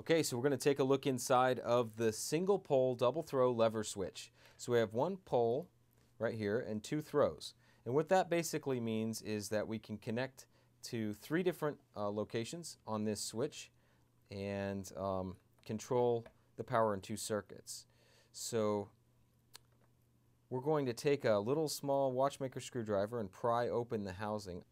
Okay, so we're going to take a look inside of the single pole double throw lever switch. So we have one pole right here and two throws. And what that basically means is that we can connect to three different uh, locations on this switch and um, control the power in two circuits. So we're going to take a little small watchmaker screwdriver and pry open the housing.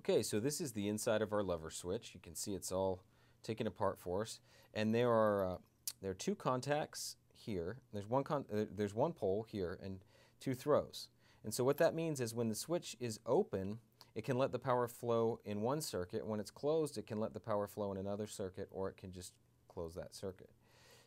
Okay, so this is the inside of our lever switch. You can see it's all taken apart for us. And there are, uh, there are two contacts here. There's one, con there's one pole here and two throws. And so what that means is when the switch is open, it can let the power flow in one circuit. When it's closed, it can let the power flow in another circuit or it can just close that circuit.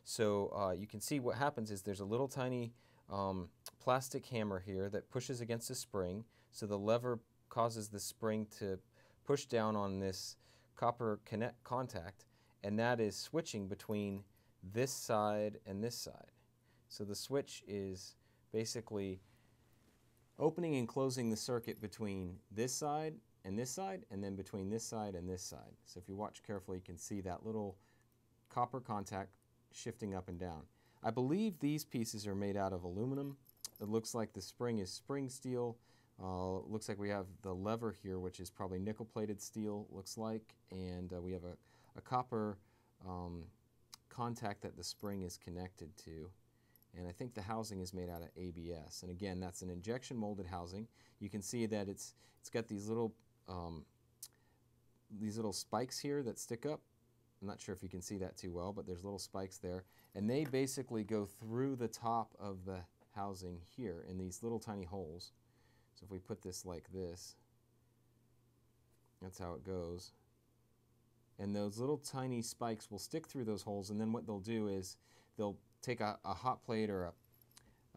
So uh, you can see what happens is there's a little tiny um, plastic hammer here that pushes against a spring. So the lever causes the spring to push down on this copper connect contact and that is switching between this side and this side. So the switch is basically opening and closing the circuit between this side and this side and then between this side and this side. So if you watch carefully you can see that little copper contact shifting up and down. I believe these pieces are made out of aluminum. It looks like the spring is spring steel uh, looks like we have the lever here, which is probably nickel-plated steel, looks like, and uh, we have a, a copper um, contact that the spring is connected to. And I think the housing is made out of ABS. And again, that's an injection molded housing. You can see that it's it's got these little um, these little spikes here that stick up. I'm not sure if you can see that too well, but there's little spikes there. And they basically go through the top of the housing here in these little tiny holes. So if we put this like this, that's how it goes. And those little tiny spikes will stick through those holes, and then what they'll do is they'll take a, a hot plate or a,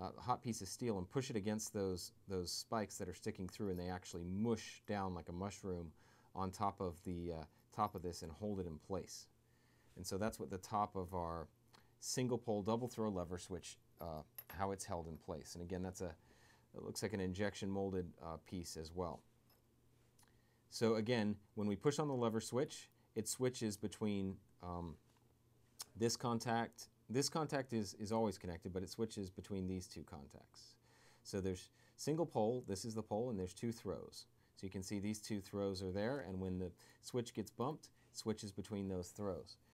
a, hot piece of steel and push it against those, those spikes that are sticking through, and they actually mush down like a mushroom on top of the uh, top of this and hold it in place. And so that's what the top of our single pole double throw lever switch, uh, how it's held in place. And again, that's a it looks like an injection molded uh, piece as well. So again, when we push on the lever switch, it switches between um, this contact. This contact is, is always connected, but it switches between these two contacts. So there's single pole, this is the pole, and there's two throws. So you can see these two throws are there, and when the switch gets bumped, it switches between those throws.